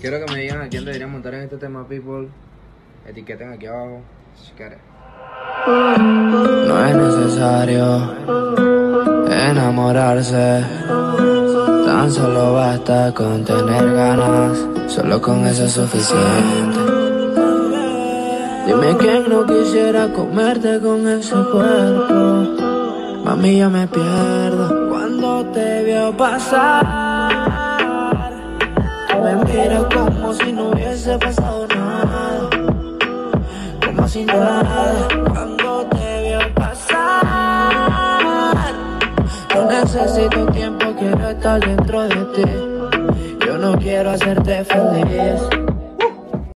Quiero que me digan a quién deberían montar en este tema, people. Etiqueten aquí abajo. Si quieren. No es necesario enamorarse. Tan solo basta con tener ganas. Solo con eso es suficiente. Dime quién no quisiera comerte con ese cuerpo. Mami, yo me pierdo cuando te veo pasar. Como si no hubiese pasado nada. Como si nada. Cuando te veo pasar. Yo necesito tiempo, quiero estar dentro de ti. Yo no quiero hacerte feliz.